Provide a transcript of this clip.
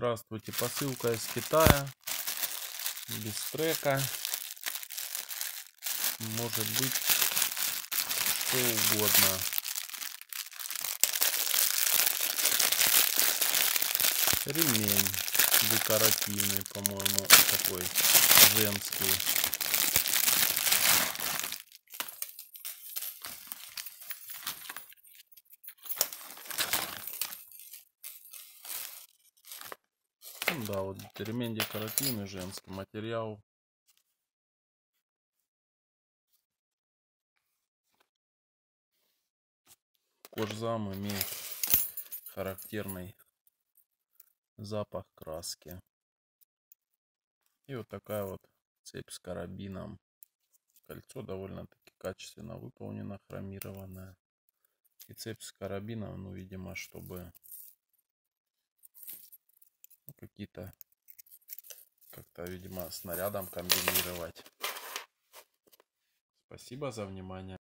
Здравствуйте, посылка из Китая, без трека, может быть что угодно. Ремень декоративный, по-моему, такой женский. Ну да, вот ремень декоративный, женский материал. Кожзам имеет характерный запах краски. И вот такая вот цепь с карабином. Кольцо довольно-таки качественно выполнено, хромированное. И цепь с карабином, ну, видимо, чтобы какие-то как-то, видимо, снарядом комбинировать. Спасибо за внимание.